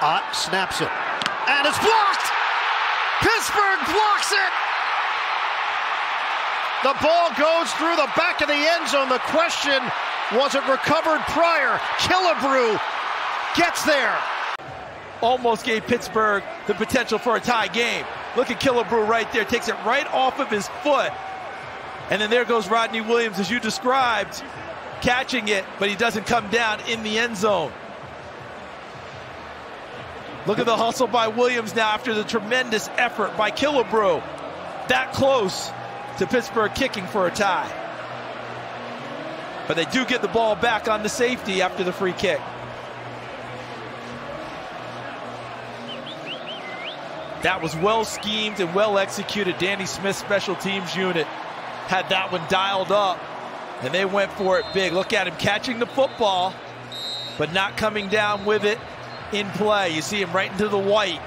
Ott snaps it. And it's blocked! Pittsburgh blocks it! The ball goes through the back of the end zone. The question was it recovered prior? Killebrew gets there. Almost gave Pittsburgh the potential for a tie game. Look at Killebrew right there. Takes it right off of his foot. And then there goes Rodney Williams, as you described, catching it, but he doesn't come down in the end zone. Look at the hustle by Williams now after the tremendous effort by Killebrew. That close to Pittsburgh kicking for a tie. But they do get the ball back on the safety after the free kick. That was well schemed and well executed. Danny Smith's special teams unit had that one dialed up, and they went for it big. Look at him catching the football, but not coming down with it in play. You see him right into the white.